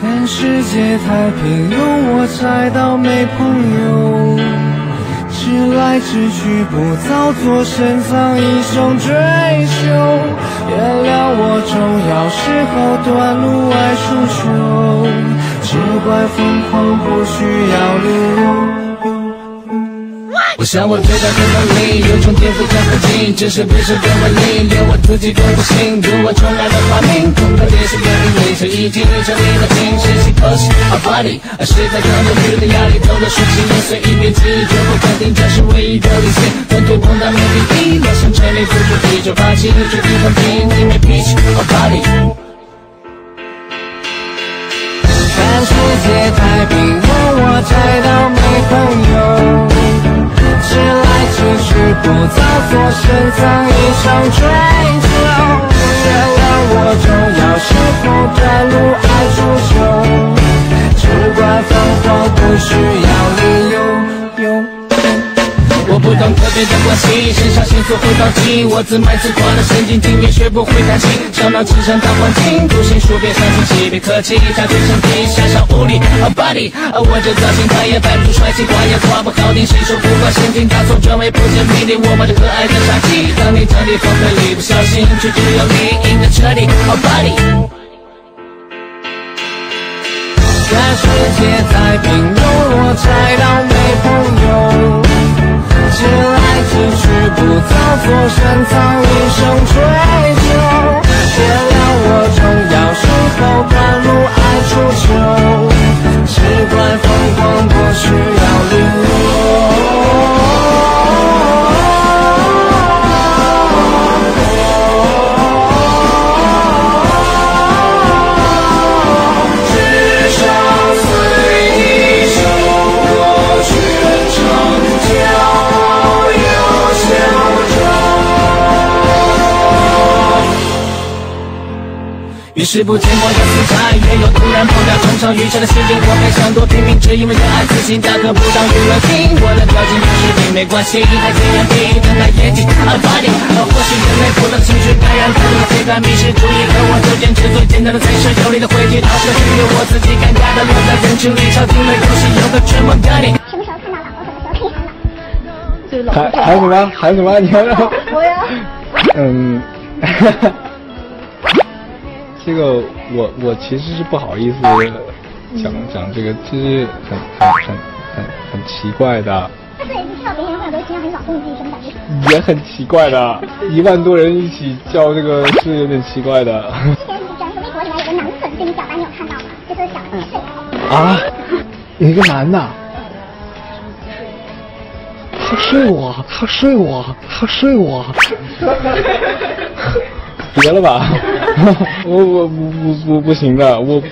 看世界太平庸，我猜到没朋友。直来直去不造作，深藏一生追求。原谅我重要时候短路爱出糗，只怪疯狂不需要理由。我想我最大的能力，有种天赋叫不尽，只是别人的威力，连我自己都不信。如果重来的话，命恐怕也是个定律。这已经彻底的精神是 push our body，谁在抗拒剧的压力，走了数十年，随一遍记忆，绝不肯定这是唯一的理性。团队碰到没第一，我想全力付出，地就放弃，决定放弃，因为 pitch our body。看世界太平庸，我猜到不造作，深藏一生追求。原谅我重要时候短路不懂特别的关系，肾上腺素会高级，我自卖自夸的神经病也学不会弹琴，小脑智商当环境，独行书别上清晰，别客气，加对身体，下上无力，a body，我这造型他也摆不出帅气，话也话不好听，谁说不管先进，打从专为不见迷离，我把这可爱的杀气，当你降低风费力，不小心却只有你赢得彻底，a body。看世界太平一生追于是不寂寞也有突然的事情，我多拼命，只因为热爱自信，大可不当娱乐听。我的条件就是你没关系，还这样低，等待眼睛 body，或许人类不能情绪感染，迷失主义，和我最坚持最简单的才是有力的回击，老是只有我自己尴尬在人群里，超进了游戏，有个全梦概念。什么时候看到老婆，什么时候可以喊老婆。对老还还有什么？还有什么？你要让我呀，嗯，这个我我其实是不好意思讲讲这个，其实很很很很很奇怪的，他对不知道别人会不会经常很老公你什么感觉？也很奇怪的，一万多人一起叫这个是有点奇怪的之前不是微博里面有个男粉对你表白，你有看到吗？就是小的睡。啊！有一个男的，他睡我，他睡我，他睡我。别了吧，我我我我不行的，我